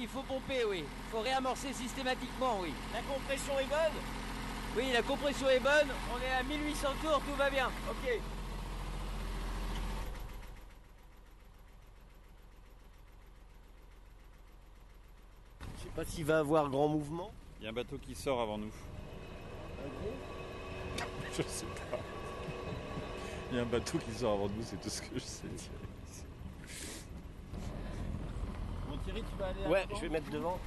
il faut pomper, oui. Il faut réamorcer systématiquement, oui. La compression est bonne? Oui, la compression est bonne. On est à 1800 tours, tout va bien. Ok. Je sais pas s'il va avoir grand mouvement. Il y a un bateau qui sort avant nous. Je sais pas. Il y a un bateau qui sort avant nous, c'est tout ce que je sais dire. Ouais, je vais mettre devant.